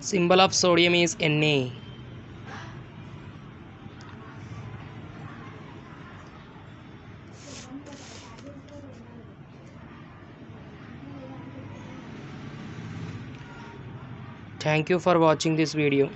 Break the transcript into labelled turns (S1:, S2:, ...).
S1: Symbol of sodium is Na. Thank you for watching this video.